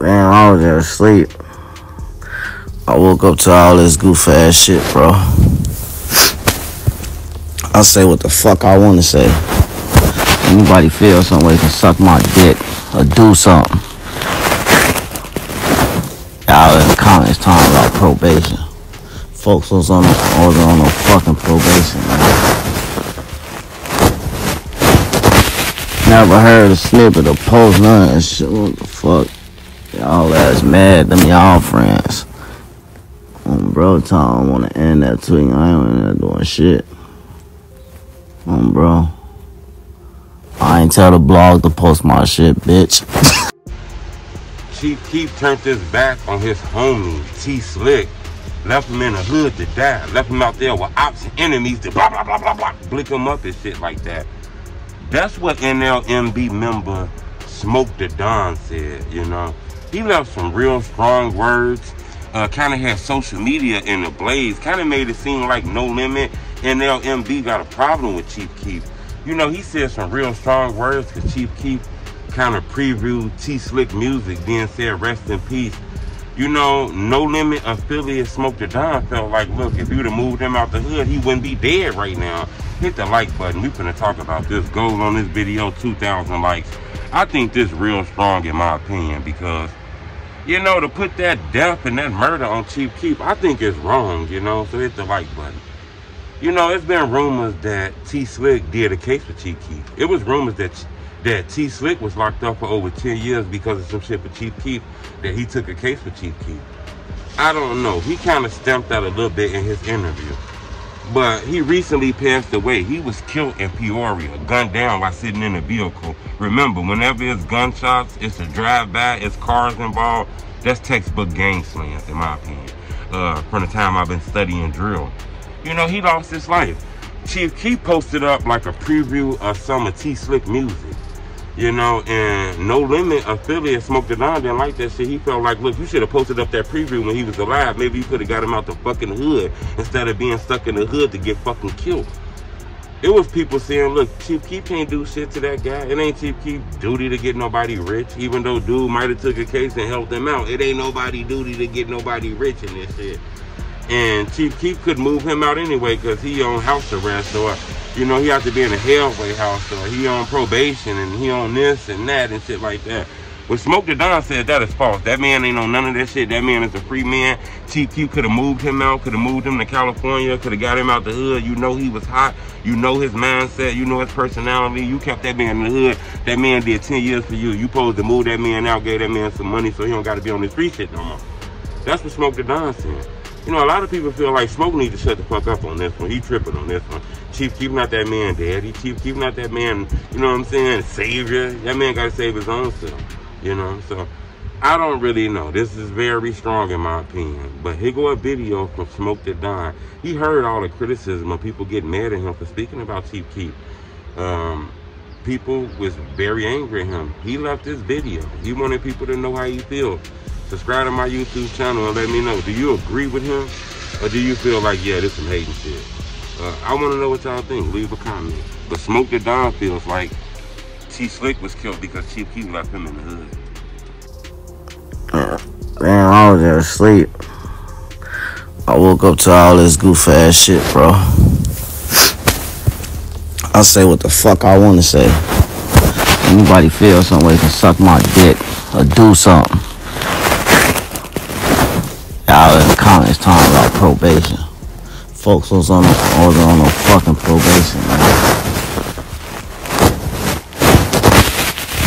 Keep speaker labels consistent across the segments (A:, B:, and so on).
A: Man, I was there asleep. I woke up to all this goof ass shit, bro. I say what the fuck I want to say. Anybody feel some way can suck my dick or do something. Y'all in the comments talking about probation. Folks was on was on no fucking probation, man. Never heard a snippet of post that shit. What the fuck? Y'all ass mad. Them y'all friends. Um, bro, Tom wanna end that tweet. I ain't in doing shit. Um, bro. I ain't tell the blog to post my shit, bitch.
B: Chief Keef turned his back on his homie, T Slick. Left him in the hood to die. Left him out there with ops and enemies to blah, blah, blah, blah, blah. Blick him up and shit like that. That's what NLMB member SmokeDaDon said, you know. He left some real strong words. Uh, kind of had social media in the blaze. Kind of made it seem like No Limit and LMB got a problem with Chief Keef. You know, he said some real strong words because Chief Keef kind of previewed T Slick music, then said rest in peace. You know, No Limit affiliate SmokeDaDon felt like, look, if you'd have moved him out the hood, he wouldn't be dead right now. Hit the like button. We finna talk about this. Goal on this video, 2,000 likes. I think this real strong in my opinion because, you know, to put that death and that murder on Chief Keef, I think it's wrong, you know, so hit the like button. You know, it's been rumors that T Slick did a case with Chief Keef. It was rumors that that T Slick was locked up for over 10 years because of some shit with Chief Keef, that he took a case with Chief Keef. I don't know. He kind of stamped out a little bit in his interview. But he recently passed away. He was killed in Peoria, gunned down while sitting in a vehicle. Remember, whenever it's gunshots, it's a drive-by, it's cars involved. That's textbook gang slams, in my opinion. Uh, from the time I've been studying drill. You know, he lost his life. Chief Keef posted up like a preview of some of T Slick music. You know, and No Limit affiliate SmokeDaDon didn't like that shit. He felt like, look, you should have posted up that preview when he was alive. Maybe you could have got him out the fucking hood instead of being stuck in the hood to get fucking killed. It was people saying, look, Chief Keef can't do shit to that guy. It ain't Chief Keef duty to get nobody rich. Even though dude might have took a case and helped them out. It ain't nobody duty to get nobody rich in this shit. And Chief Keef could move him out anyway because he on house arrest or, you know, he has to be in a halfway house or he on probation and he on this and that and shit like that. But SmokeDaDon said that is false. That man ain't on none of that shit. That man is a free man. Chief Keef could have moved him out, could have moved him to California, could have got him out the hood. You know he was hot. You know his mindset. You know his personality. You kept that man in the hood. That man did 10 years for you. You supposed to move that man out, gave that man some money so he don't got to be on the street shit no more. That's what SmokeDaDon said. You know, a lot of people feel like Smoke needs to shut the fuck up on this one. He tripping on this one. Chief Keef not that man daddy. Chief Keef not that man, you know what I'm saying, savior. That man got to save his own self, you know? So, I don't really know. This is very strong in my opinion. But here go a video from SmokeDaDon. He heard all the criticism of people getting mad at him for speaking about Chief Keef. Um, people was very angry at him. He left this video. He wanted people to know how he feels subscribe to my YouTube channel and let me know. Do you agree with him? Or do you feel like, yeah, this some hating shit? Uh, I want to know what y'all think. Leave a comment. But SmokeDaDon feels like T Slick was killed because Chief Keef left him in the hood.
A: Man, I was there asleep. I woke up to all this goof ass shit, bro. I say what the fuck I want to say. Anybody feel some way can suck my dick or do something. In the about probation. Folks was on was on no fucking probation, man.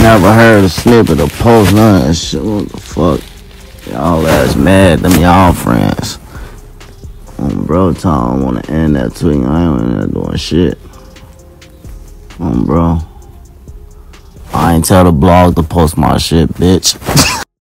A: Never heard a snippet of post none of shit. What the fuck? Y'all ass mad. Them y'all friends. Um, bro, Tom wanna end that tweet. I ain't in there doing shit. Um, bro. I ain't tell the blog to post my shit, bitch.